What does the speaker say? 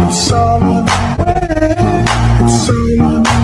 It's all in the way. It's all in the way.